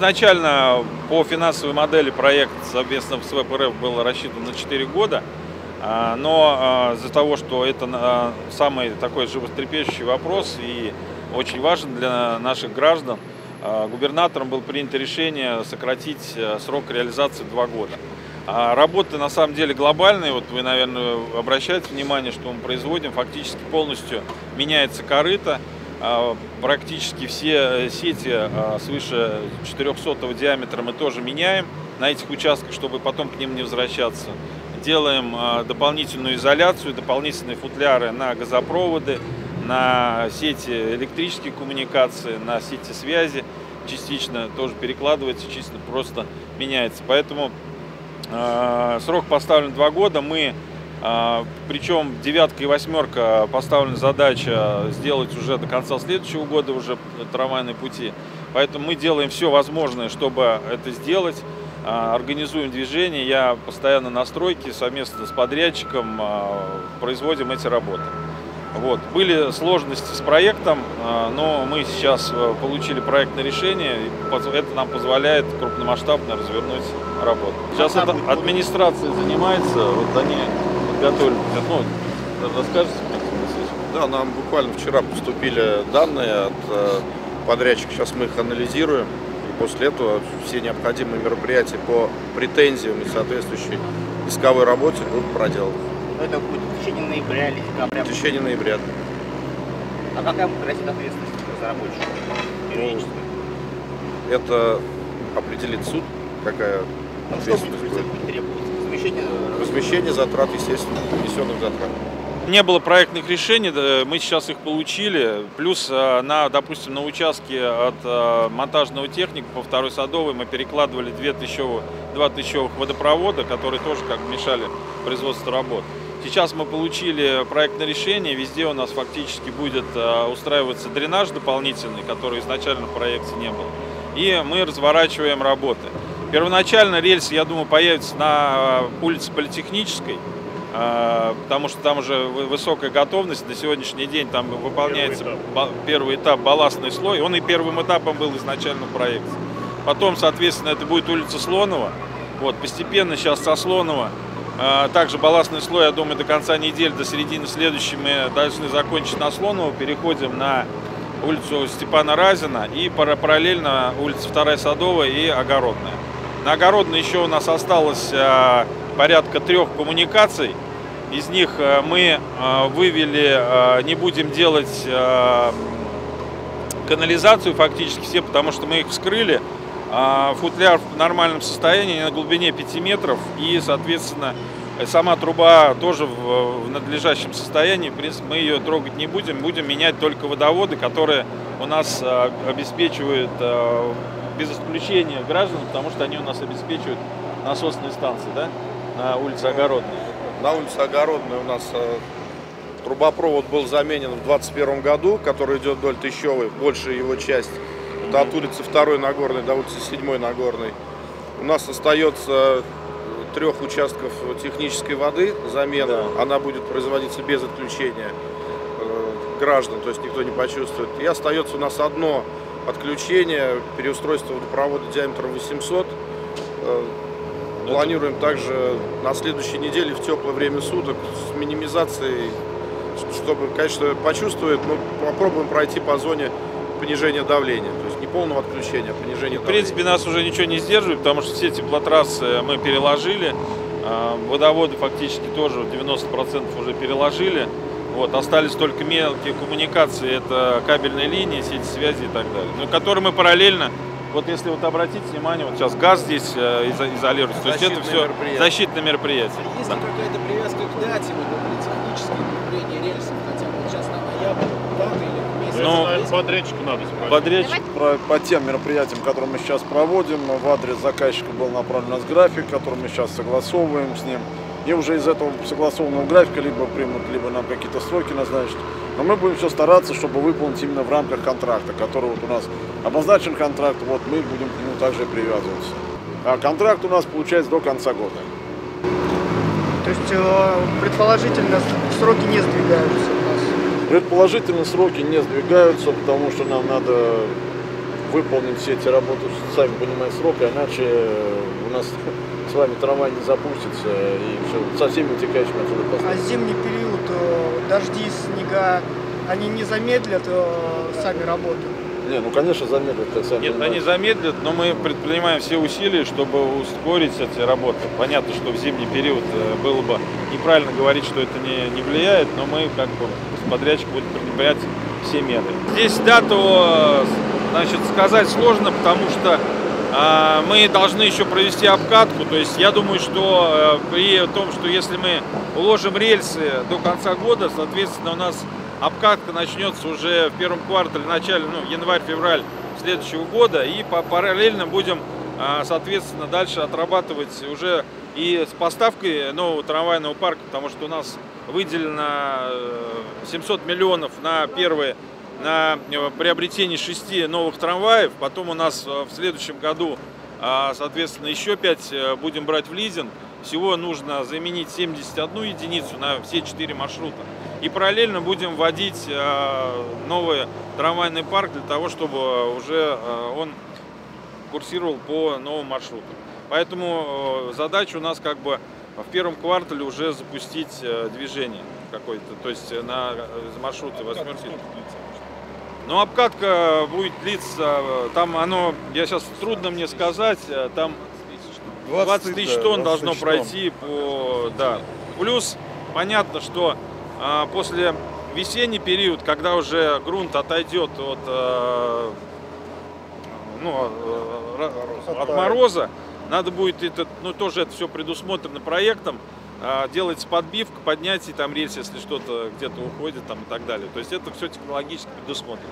Изначально по финансовой модели проект совместно с ВПРФ был рассчитан на 4 года, а, но а, из-за того, что это а, самый такой животрепещущий вопрос и очень важен для наших граждан, губернатором было принято решение сократить срок реализации в 2 года. Работы на самом деле глобальные, вот вы, наверное, обращаете внимание, что мы производим, фактически полностью меняется корыто, практически все э, сети а, свыше 400 диаметра мы тоже меняем на этих участках, чтобы потом к ним не возвращаться. Делаем а, дополнительную изоляцию, дополнительные футляры на газопроводы, на сети электрических коммуникаций, на сети связи. Частично тоже перекладывается, частично просто меняется. Поэтому срок поставлен два года. Мы а, Причем девятка и восьмерка поставлена задача сделать уже до конца следующего года уже трамвайные пути. Поэтому мы делаем все возможное, чтобы это сделать. А, организуем движение. Я постоянно на стройке совместно с подрядчиком а, производим эти работы. Вот. Были сложности с проектом, но мы сейчас э, получили проектное решение, и это нам позволяет крупномасштабно развернуть работу. Сейчас это администрация занимается, вот они готовили? Ну, расскажите Да, нам буквально вчера поступили данные от э, подрядчика, сейчас мы их анализируем. И после этого все необходимые мероприятия по претензиям и соответствующей исковой работе будут проделаны. Но это будет в течение ноября или декабря? В течение ноября. А какая будет грозит ответственность за рабочих? Ну, это определит суд, какая ну, ответственность будет. Требуется? Возмещение затрат, естественно, внесенных затрат. Не было проектных решений, мы сейчас их получили. Плюс, э, на, допустим, на участке от э, монтажного техника по второй садовой мы перекладывали 2 тысячевых, 2 тысячевых водопровода, которые тоже как мешали производству работ. Сейчас мы получили проектное решение, везде у нас фактически будет э, устраиваться дренаж дополнительный, который изначально в проекте не был. И мы разворачиваем работы. Первоначально рельсы, я думаю, появятся на э, улице Политехнической, э, потому что там уже высокая готовность. На сегодняшний день там выполняется первый этап, первый этап балластный слой. Он и первым этапом был изначально в проекте. Потом, соответственно, это будет улица Слонова. Вот, постепенно сейчас со Слонова э, также балластный слой, я думаю, до конца недели, до середины следующей мы должны закончить на Слонова. Переходим на улицу Степана Разина и параллельно улица Вторая Садовая и Огородная. На Огородной еще у нас осталось э, порядка трех коммуникаций. Из них э, мы э, вывели, не будем делать канализацию фактически все, потому что мы их вскрыли. Футляр в нормальном состоянии на глубине 5 метров и, соответственно, сама труба тоже в надлежащем состоянии. В принципе, мы ее трогать не будем, будем менять только водоводы, которые у нас обеспечивают без исключения граждан, потому что они у нас обеспечивают насосные станции, да, на улице Огородной. На улице Огородной у нас э, трубопровод был заменен в 2021 году, который идет вдоль Тыщевой, большая его часть. Это от улицы 2 Нагорной до улицы 7 Нагорной. У нас остается трех участков технической воды замена. Да. Она будет производиться без отключения э, граждан, то есть никто не почувствует. И остается у нас одно отключение, переустройство водопровода диаметром 800. Э, планируем также на следующей неделе в теплое время суток с минимизацией, чтобы, конечно, почувствовать, но попробуем пройти по зоне понижения давления. То есть не полного отключения, а понижения давления. В принципе, нас уже ничего не сдерживает, потому что все теплотрассы мы переложили. А, водоводы фактически тоже 90% уже переложили. Вот, остались только мелкие коммуникации, это кабельные линии, сети связи и так далее, ну, которые мы параллельно, вот если вот обратить внимание, вот сейчас газ здесь э, изолируется, то есть это все мероприятие. защитное мероприятие. Есть да. какая-то привязка к дате, вот, техническое внедрение рельсов, хотя бы сейчас на ноябрь, дата или месяц? Ну, подрядчику надо спросить. Подрядчик про, по тем мероприятиям, которые мы сейчас проводим, в адрес заказчика был направлен у нас график, который мы сейчас согласовываем с ним. И уже из этого согласованного графика либо примут, либо нам какие-то сроки назначат. Но мы будем все стараться, чтобы выполнить именно в рамках контракта, который вот у нас обозначен контракт, вот мы будем к нему также привязываться. А контракт у нас получается до конца года. То есть э, предположительно сроки не сдвигаются у нас? Предположительно сроки не сдвигаются, потому что нам надо выполним все эти работы, сами понимаете, срока, иначе э, у нас с вами трамвай не запустится и все, со всеми утекающими отсюда А последствиями. зимний период, э, дожди, снега, они не замедлят э, сами работу? Не, ну конечно замедлят, сами Нет, понимаете. они замедлят, но мы предпринимаем все усилия, чтобы ускорить эти работы. Понятно, что в зимний период было бы неправильно говорить, что это не, не влияет, но мы как бы с подрядчиком будем предпринимать все меры. Здесь дату значит, сказать сложно, потому что а, мы должны еще провести обкатку. То есть я думаю, что э, при том, что если мы уложим рельсы до конца года, соответственно, у нас обкатка начнется уже в первом квартале, начале, ну, январь-февраль следующего года. И по- параллельно будем, а, соответственно, дальше отрабатывать уже и с поставкой нового трамвайного парка, потому что у нас выделено э, 700 миллионов на первые на э, приобретение шести новых трамваев. Потом у нас э, в следующем году, а, соответственно, еще пять э, будем брать в лизинг. Всего нужно заменить 71 единицу на все четыре маршрута. И параллельно будем вводить э, новый трамвайный парк для того, чтобы уже э, он курсировал по новым маршрутам. Поэтому э, задача у нас как бы в первом квартале уже запустить э, движение какое-то, то есть э, на э, маршруты восьмерки. Ну, обкатка будет длиться, э, там оно, я сейчас трудно мне сказать, э, там 20 тысяч тонн должно пройти по, да. Плюс, понятно, что а, после весенний период, когда уже грунт отойдет от, э, ну, э, от мороза, надо будет это, ну, тоже это все предусмотрено проектом, делается подбивка, поднятие там рельс, если что-то где-то уходит там и так далее. То есть это все технологически предусмотрено.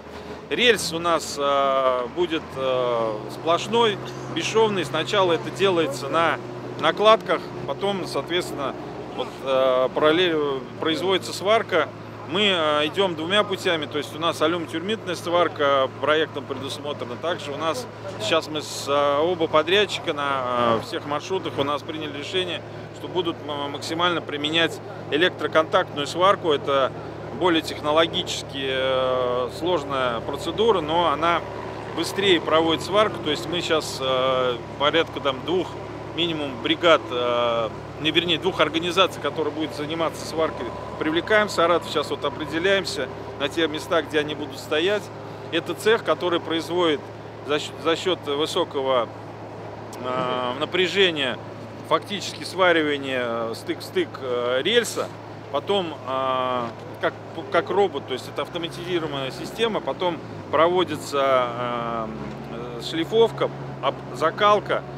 Рельс у нас а, будет а, сплошной, бесшовный. Сначала это делается на накладках, потом, соответственно, вот, а, параллель производится сварка. Мы а, идем двумя путями, то есть у нас алюм-тюрмитная сварка проектом предусмотрена. Также у нас сейчас мы с а, оба подрядчика на а, всех маршрутах у нас приняли решение, что будут максимально применять электроконтактную сварку. Это более технологически э, сложная процедура, но она быстрее проводит сварку. То есть мы сейчас э, порядка там двух минимум бригад, э, не вернее двух организаций, которые будут заниматься сваркой, привлекаем в Саратов. Сейчас вот определяемся на те места, где они будут стоять. Это цех, который производит за счет, за счет высокого э, напряжения фактически сваривание э, стык в стык э, рельса, потом э, как, как робот, то есть это автоматизированная система, потом проводится э, э, шлифовка, закалка, э,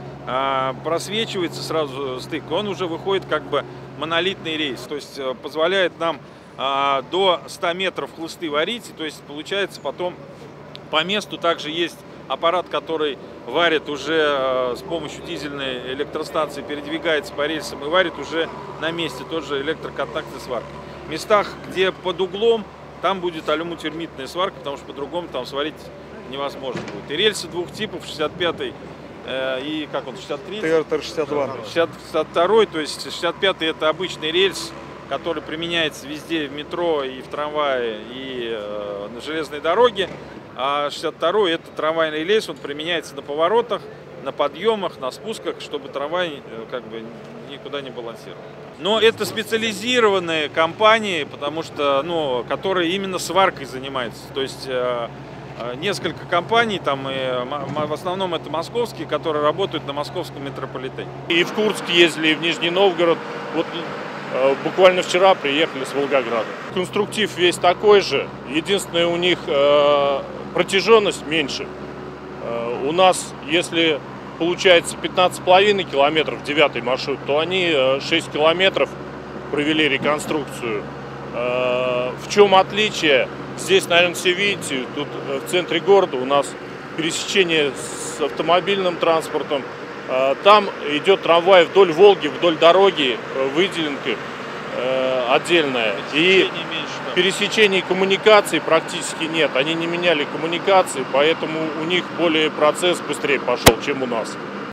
просвечивается сразу стык, он уже выходит как бы монолитный рейс, то есть э, позволяет нам э, до 100 метров хлысты варить, то есть получается потом по месту также есть аппарат, который варит уже э, с помощью дизельной электростанции, передвигается по рельсам и варит уже на месте, тот же электроконтактная сварка. В местах, где под углом, там будет алюмотермитная сварка, потому что по-другому там сварить невозможно будет. И рельсы двух типов, 65 э, и как он, 63? ТРТ-62. 62 то есть 65 это обычный рельс, который применяется везде в метро и в трамвае и э, на железной дороге. А 62 это трамвайный рельс, он применяется на поворотах, на подъемах, на спусках, чтобы трамвай э, как бы никуда не балансировал. Но это специализированные компании, потому что, ну, которые именно сваркой занимаются. То есть э, э, несколько компаний, там, и, в основном это московские, которые работают на московском метрополитене. И в Курск ездили, и в Нижний Новгород. Вот э, буквально вчера приехали с Волгограда. Конструктив весь такой же. Единственное, у них э, протяженность меньше. Э, у нас, если получается 15,5 километров, девятый маршрут, то они э, 6 километров провели реконструкцию. В чем отличие? Здесь, наверное, все видите, тут э, в центре города у нас пересечение с автомобильным транспортом. Э, Там идет трамвай вдоль Волги, вдоль дороги, э, выделенка отдельная. И пересечений коммуникаций практически нет. Они не меняли коммуникации, поэтому у них более процесс быстрее пошел, чем у нас.